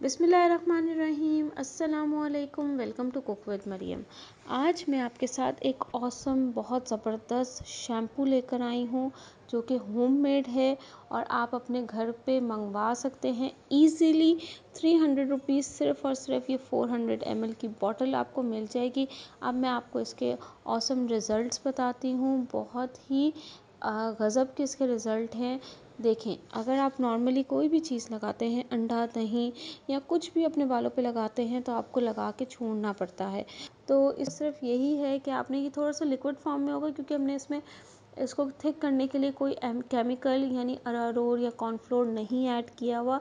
बिसमीम अस्सलामुअलैकुम, welcome to cook with Maryam. आज मैं आपके साथ एक औसम बहुत ज़बरदस्त शैम्पू लेकर आई हूँ, जो कि होममेड है, और आप अपने घर पे मंगवा सकते हैं। इजीली थ्री हंड्रेड रुपीज़ सिर्फ़ और सिर्फ़ ये फोर हंड्रेड एम एल की बॉटल आपको मिल जाएगी। अब मैं आपको इसके औसम रिज़ल्ट बताती हूँ। बहुत ही गज़ब के इसके रिज़ल्ट हैं। देखें, अगर आप नॉर्मली कोई भी चीज़ लगाते हैं, अंडा, दही या कुछ भी अपने बालों पे लगाते हैं तो आपको लगा के छोड़ना पड़ता है। तो इस सिर्फ़ यही है कि आपने ये थोड़ा सा लिक्विड फॉर्म में होगा, क्योंकि हमने इसमें इसको थिक करने के लिए कोई केमिकल यानी अरारोर या कॉर्नफ्लोर नहीं ऐड किया हुआ।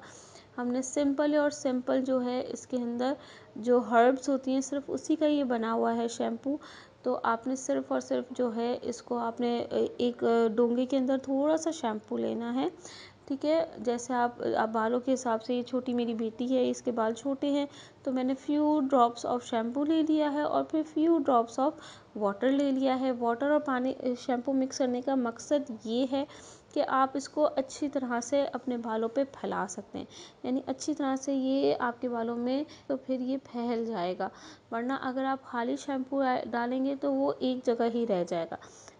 हमने सिंपल और सिंपल जो है, इसके अंदर जो हर्ब्स होती हैं, सिर्फ़ उसी का ये बना हुआ है शैम्पू तो आपने सिर्फ़ और सिर्फ़ जो है, इसको आपने एक डोंगे के अंदर थोड़ा सा शैम्पू लेना है। ठीक है, जैसे आप आप बालों के हिसाब से, ये छोटी मेरी बेटी है, इसके बाल छोटे हैं तो मैंने फ्यू ड्रॉप्स ऑफ़ शैम्पू ले लिया है और फिर फ्यू ड्रॉप्स ऑफ़ वाटर ले लिया है। वाटर और पानी शैम्पू मिक्स करने का मकसद ये है कि आप इसको अच्छी तरह से अपने बालों पे फैला सकते हैं। यानी अच्छी तरह से ये आपके बालों में तो फिर ये फैल जाएगा। वरना अगर आप खाली शैम्पू डालेंगे तो वो एक जगह ही रह जाएगा।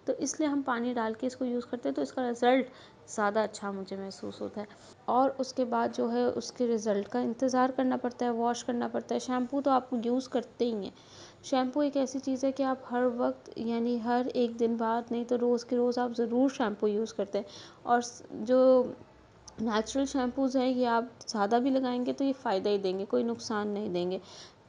तो इसलिए हम पानी डाल के इसको यूज़ करते हैं तो इसका रिज़ल्ट ज़्यादा अच्छा मुझे महसूस होता है। और उसके बाद जो है, उसके रिज़ल्ट का इंतज़ार करना पड़ता है वॉश करना पड़ता है। शैम्पू तो आप यूज़ करते ही हैं। शैम्पू एक ऐसी चीज़ है कि आप हर वक्त, यानी हर एक दिन बाद, नहीं तो रोज़ के रोज़ आप ज़रूर शैम्पू यूज़ करते हैं। और जो नेचुरल शैम्पूज़ हैं, ये आप ज़्यादा भी लगाएँगे तो ये फ़ायदा ही देंगे, कोई नुकसान नहीं देंगे।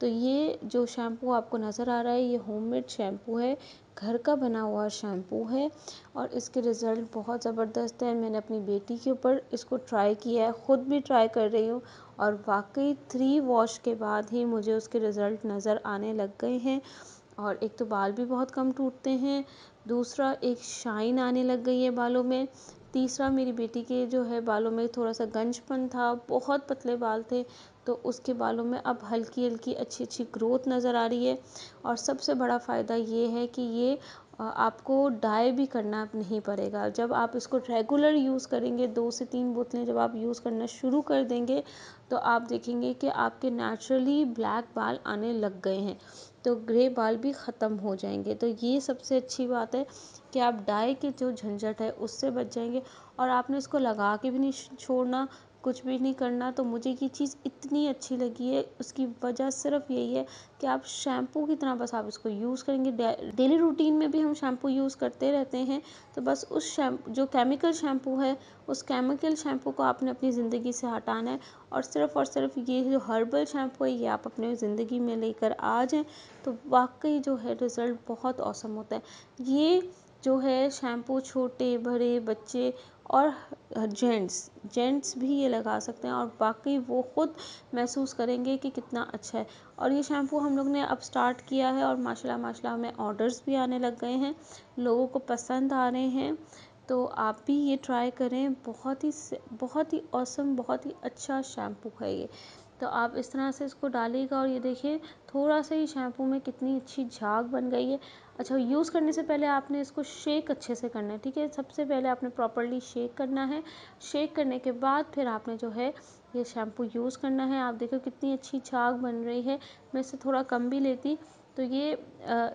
तो ये जो शैम्पू आपको नज़र आ रहा है, ये होममेड शैम्पू है। घर का बना हुआ शैम्पू है और इसके रिज़ल्ट बहुत ज़बरदस्त है। मैंने अपनी बेटी के ऊपर इसको ट्राई किया है, ख़ुद भी ट्राई कर रही हूँ और वाकई थ्री वॉश के बाद ही मुझे उसके रिज़ल्ट नज़र आने लग गए हैं और एक तो बाल भी बहुत कम टूटते हैं, दूसरा एक शाइन आने लग गई है बालों में, तीसरा मेरी बेटी के जो है बालों में थोड़ा सा गंजपन था, बहुत पतले बाल थे तो उसके बालों में अब हल्की हल्की अच्छी अच्छी ग्रोथ नज़र आ रही है। और सबसे बड़ा फ़ायदा ये है कि ये आपको डाई भी करना नहीं पड़ेगा। जब आप इसको रेगुलर यूज़ करेंगे, दो से तीन बोतलें जब आप यूज़ करना शुरू कर देंगे तो आप देखेंगे कि आपके नेचुरली ब्लैक बाल आने लग गए हैं। तो ग्रे बाल भी ख़त्म हो जाएँगे। तो ये सबसे अच्छी बात है कि आप डाई के जो झंझट है, उससे बच जाएँगे। और आपने इसको लगा के भी नहीं छोड़ना। कुछ भी नहीं करना तो मुझे ये चीज़ इतनी अच्छी लगी है। उसकी वजह सिर्फ़ यही है कि आप शैम्पू की तरह बस आप इसको यूज़ करेंगे। डेली रूटीन में भी हम शैम्पू यूज़ करते रहते हैं तो बस उस शैम्पू, जो केमिकल शैम्पू है, उस केमिकल शैम्पू को आपने अपनी ज़िंदगी से हटाना है। और सिर्फ़ और सिर्फ़ ये जो हर्बल शैम्पू है, ये आप अपने ज़िंदगी में लेकर आ जाएँ तो वाकई जो है रिज़ल्ट बहुत औसम होता है। ये जो है शैम्पू छोटे, बड़े बच्चे और जेंट्स जेंट्स भी ये लगा सकते हैं और बाकी वो ख़ुद महसूस करेंगे कि कितना अच्छा है। और ये शैम्पू हम लोग ने अब स्टार्ट किया है और माशाल्लाह माशाल्लाह हमें ऑर्डर्स भी आने लग गए हैं, लोगों को पसंद आ रहे हैं। तो आप भी ये ट्राई करें, बहुत ही बहुत ही औसम बहुत ही अच्छा शैम्पू है ये। तो आप इस तरह से इसको डालिएगा और ये देखिए, थोड़ा सा ही शैम्पू में कितनी अच्छी झाग बन गई है। अच्छा यूज़ करने से पहले आपने इसको शेक अच्छे से करना है, ठीक है? सबसे पहले आपने प्रॉपरली शेक करना है। शेक करने के बाद फिर आपने जो है ये शैम्पू यूज़ करना है। आप देखो कितनी अच्छी झाग बन रही है। मैं इससे थोड़ा कम भी लेती। तो ये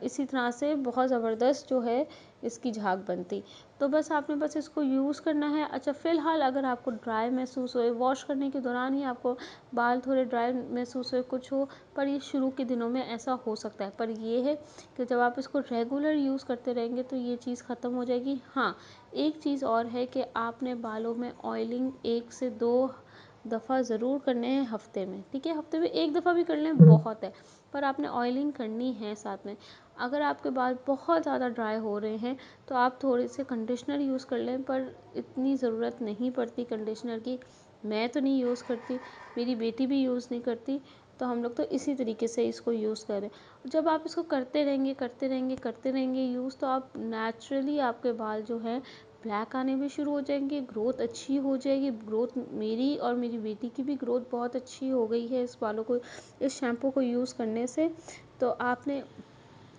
इसी तरह से बहुत ज़बरदस्त जो है इसकी झाग बनती। तो बस आपने बस इसको यूज़ करना है। अच्छा फ़िलहाल अगर आपको ड्राई महसूस हो वॉश करने के दौरान ही आपको बाल थोड़े ड्राई महसूस हो कुछ हो, पर ये शुरू के दिनों में ऐसा हो सकता है। पर ये है कि जब आप इसको रेगुलर यूज़ करते रहेंगे तो ये चीज़ ख़त्म हो जाएगी। हाँ एक चीज़ और है कि आपने बालों में ऑयलिंग एक से दो दफ़ा ज़रूर करने हैं हफ़्ते में। ठीक है, हफ़्ते में एक दफ़ा भी कर लें, बहुत है। पर आपने ऑयलिंग करनी है साथ में। अगर आपके बाल बहुत ज़्यादा ड्राई हो रहे हैं तो आप थोड़े से कंडीशनर यूज़ कर लें, पर इतनी ज़रूरत नहीं पड़ती कंडीशनर की। मैं तो नहीं यूज़ करती, मेरी बेटी भी यूज़ नहीं करती तो हम लोग तो इसी तरीके से इसको यूज़ करें। जब आप इसको करते रहेंगे करते रहेंगे करते रहेंगे यूज़ तो आप नेचुरली आपके बाल जो हैं ब्लैक आने भी शुरू हो जाएँगे ग्रोथ अच्छी हो जाएगी। ग्रोथ मेरी और मेरी बेटी की भी ग्रोथ बहुत अच्छी हो गई है इस बालों को, इस शैम्पू को यूज़ करने से। तो आपने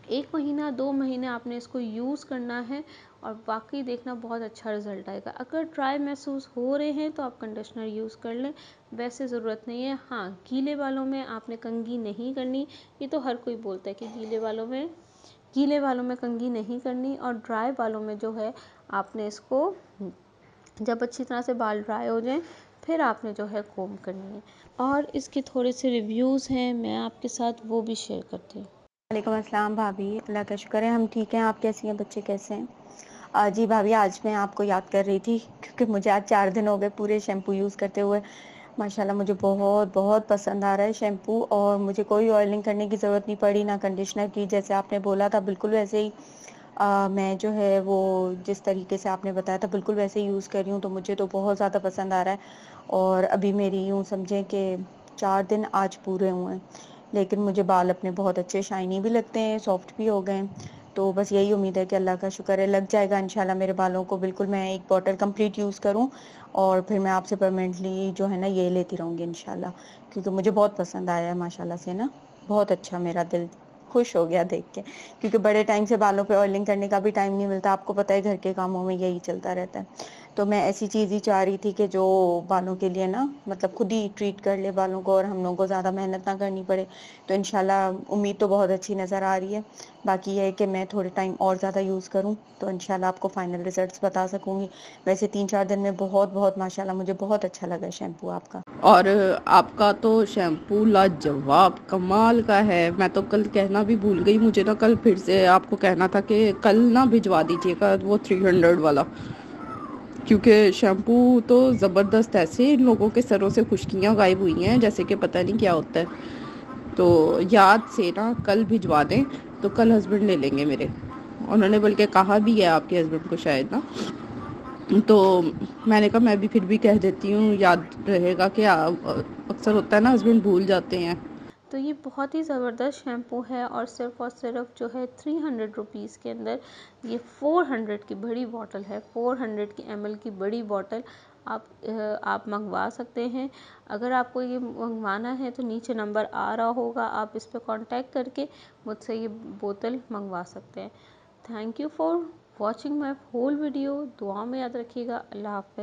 एक महीना, दो महीने आपने इसको यूज़ करना है और बाकी देखना बहुत अच्छा रिज़ल्ट आएगा। अगर ड्राई महसूस हो रहे हैं तो आप कंडीशनर यूज़ कर लें। वैसे ज़रूरत नहीं है। हाँ गीले बालों में आपने कंगी नहीं करनी। ये तो हर कोई बोलता है कि गीले बालों में, गीले बालों में कंगी नहीं करनी और ड्राई बालों में जो है आपने इसको, जब अच्छी तरह से बाल ड्राई हो जाएँ, फिर आपने जो है कोम करनी है। और इसके थोड़े से रिव्यूज़ हैं, मैं आपके साथ वो भी शेयर करती हूँ। वालेकुम अस्सलाम भाभी अल्लाह का शुक्र है हम ठीक हैं। आप कैसी हैं? बच्चे कैसे हैं? जी भाभी आज मैं आपको याद कर रही थी क्योंकि मुझे आज चार दिन हो गए पूरे शैम्पू यूज़ करते हुए। माशाल्लाह मुझे बहुत बहुत पसंद आ रहा है शैम्पू और मुझे कोई ऑयलिंग करने की ज़रूरत नहीं पड़ी ना कंडीशनर की। जैसे आपने बोला था बिल्कुल वैसे ही आ, मैं जो है वो जिस तरीके से आपने बताया था बिल्कुल वैसे ही यूज़ कर रही हूँ तो मुझे तो बहुत ज़्यादा पसंद आ रहा है। और अभी मेरी यूँ समझें कि चार दिन आज पूरे हुए हैं। लेकिन मुझे बाल अपने बहुत अच्छे शाइनी भी लगते हैं सॉफ्ट भी हो गए तो बस यही उम्मीद है कि अल्लाह का शुक्र है, लग जाएगा इंशाल्लाह मेरे बालों को। बिल्कुल मैं एक बॉटल कंप्लीट यूज़ करूँ और फिर मैं आपसे परमानेंटली जो है ना ये लेती रहूँगी इंशाल्लाह। क्योंकि मुझे बहुत पसंद आया है, माशाल्लाह से ना। बहुत अच्छा मेरा दिल खुश हो गया देख के। क्योंकि बड़े टाइम से बालों पे ऑयलिंग करने का भी टाइम नहीं मिलता। आपको पता है घर के कामों में यही चलता रहता है। तो मैं ऐसी चीज़ ही चाह रही थी कि जो बालों के लिए ना मतलब खुद ही ट्रीट कर ले बालों को और हम लोगों को ज़्यादा मेहनत ना करनी पड़े। तो इनशाला उम्मीद तो बहुत अच्छी नज़र आ रही है। बाकी यह है कि मैं थोड़े टाइम और ज़्यादा यूज़ करूँ तो इनशाला आपको फाइनल रिज़ल्ट बता सकूँगी। वैसे तीन चार दिन में बहुत बहुत माशाल्लाह मुझे बहुत अच्छा लगा शैम्पू आपका। और आपका तो शैम्पू लाजवाब, कमाल का है। मैं तो कल कहना भी भूल गई, मुझे ना कल फिर से आपको कहना था कि कल ना भिजवा दीजिएगा वो थ्री हंड्रेड वाला। क्योंकि शैम्पू तो ज़बरदस्त ऐसे इन लोगों के सरों से खुश्कियाँ गायब हुई हैं, जैसे कि पता नहीं क्या होता है। तो याद से ना कल भिजवा दें तो कल हस्बैंड ले लेंगे मेरे। उन्होंने बल्कि कहा भी है आपके हस्बैंड को शायद ना। तो मैंने कहा, मैं भी फिर भी कह देती हूँ, याद रहेगा कि अक्सर होता है ना हस्बैंड भूल जाते हैं। तो ये बहुत ही ज़बरदस्त शैम्पू है और सिर्फ़ और सिर्फ़ जो है थ्री हंड्रेड रुपीज़ के अंदर ये फोर हंड्रेड की बड़ी बॉटल है। फोर हंड्रेड की एमएल की बड़ी बॉटल आप आप मंगवा सकते हैं। अगर आपको ये मंगवाना है तो नीचे नंबर आ रहा होगा, आप इस पर कांटेक्ट करके मुझसे ये बोतल मंगवा सकते हैं। Thank you for watching my whole video. दुआ में याद रखिएगा। अल्लाह हाफ़